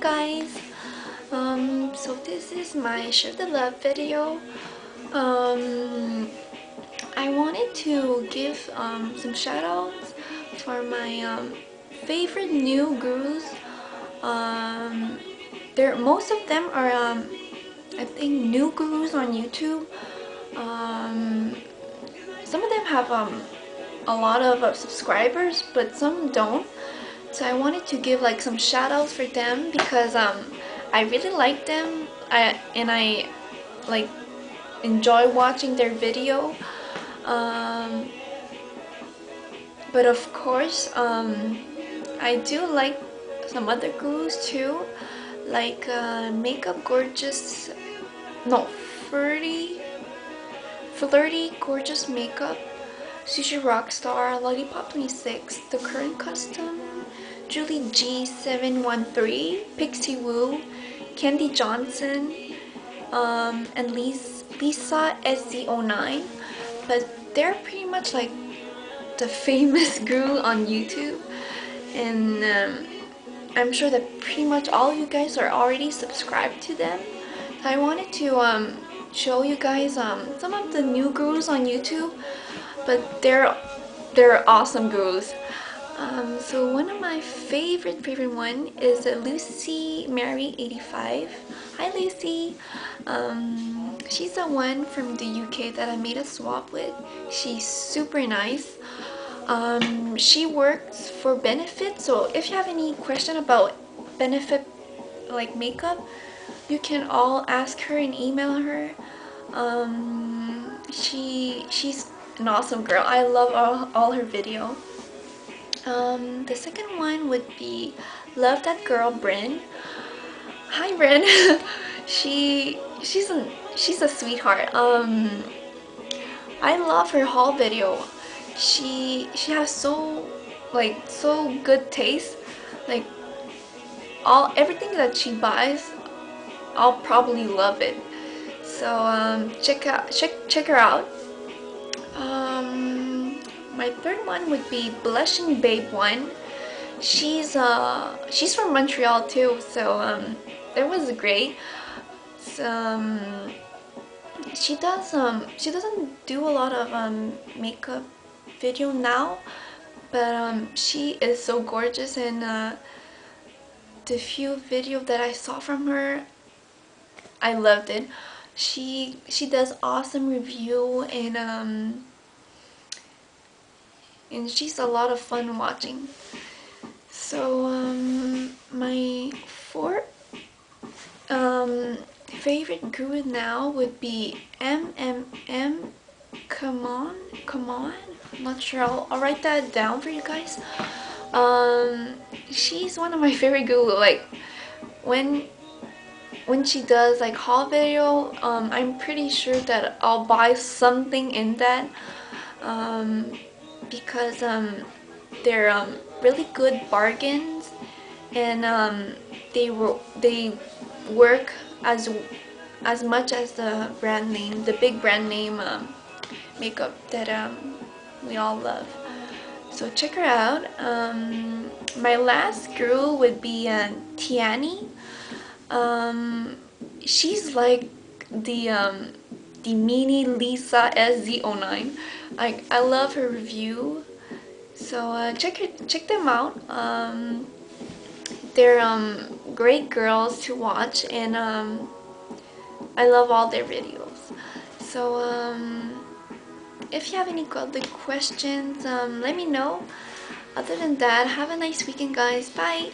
Guys! Um, so this is my Share the Love video. Um, I wanted to give um, some shoutouts for my um, favorite new gurus. Um, there, most of them are, um, I think, new gurus on YouTube. Um, some of them have a lot of uh, subscribers, but some don't. So I wanted to give like some shout outs for them because um, I really like them I, and I like enjoy watching their video. Um, but of course, um, I do like some other gurus too, like uh, Makeup Gorgeous, no, Flirty, Flirty Gorgeous Makeup, Sushi Rockstar, Lollipop 26, The Current Custom, Julie G713, Pixie Woo, Kandee Johnson, um, and Lisa, Lisa SZ09. But they're pretty much like the famous guru on YouTube. And um, I'm sure that pretty much all you guys are already subscribed to them. So I wanted to um, show you guys um, some of the new gurus on YouTube. But they're, they're awesome gurus. Um, so one of my favorite favorite one is Lucy Marie 85. Hi Lucy. Um, she's the one from the UK that I made a swap with. She's super nice. Um, she works for Benefit, so if you have any question about Benefit like makeup, you can all ask her and email her. Um, she she's an awesome girl. I love all, all her video. Um, the second one would be Love That Girl Brynn. Hi Brynn. she she's a she's a sweetheart. Um, I love her haul video. She she has so like so good taste. Like all everything that she buys, I'll probably love it. So um, check out check check her out. Um, my third one would be Blushing Babe 1. She's uh she's from Montreal too, so um that was great. So, um she does um she doesn't do a lot of um makeup video now, but um she is so gorgeous and uh the few video that I saw from her I loved it. She she does awesome review and um and she's a lot of fun watching. So um, my four um, favorite guru now would be MMM. Come on, come on. I'm not sure. I'll, I'll write that down for you guys. Um, she's one of my favorite guru. Like when when she does like haul video, um, I'm pretty sure that I'll buy something in that. Um, because um, they're um, really good bargains and um, they they work as as much as the brand name, the big brand name makeup that we all love. So check her out. Um, my last girl would be uh, Tianny. Um, she's like the um, the mini Lisa SZ09. I, I love her review. So uh, check her, check them out. Um, they're um, great girls to watch and um, I love all their videos. So um, if you have any other questions, um, let me know. Other than that, have a nice weekend guys. Bye!